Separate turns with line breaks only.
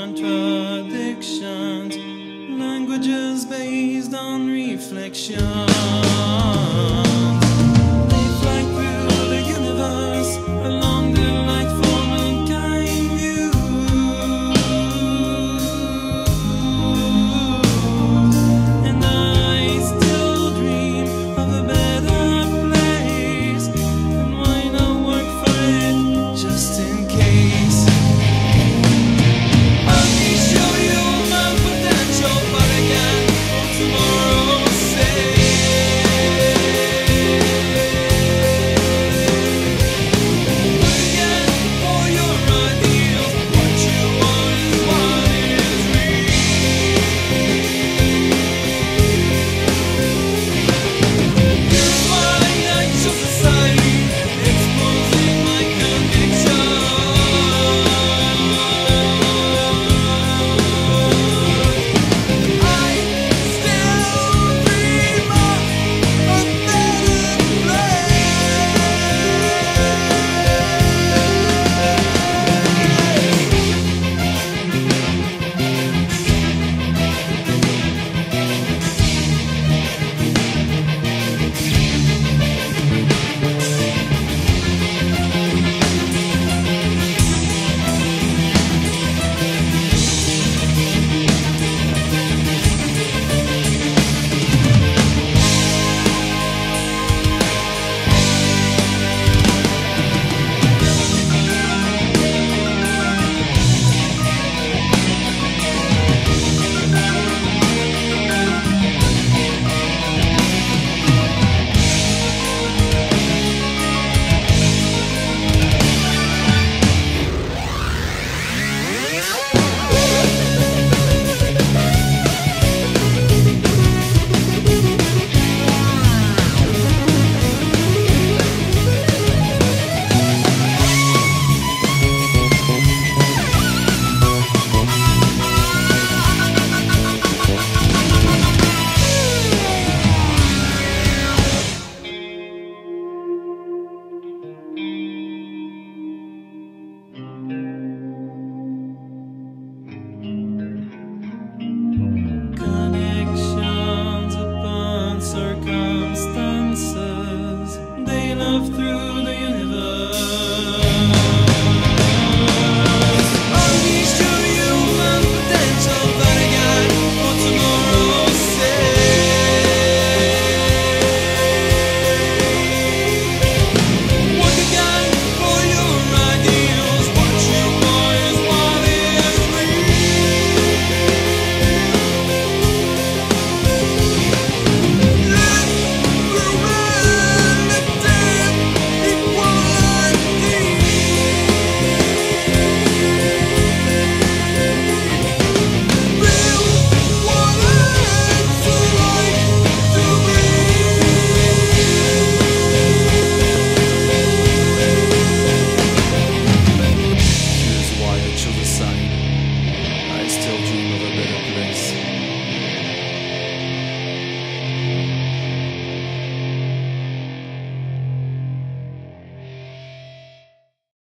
contradictions, languages based on reflection.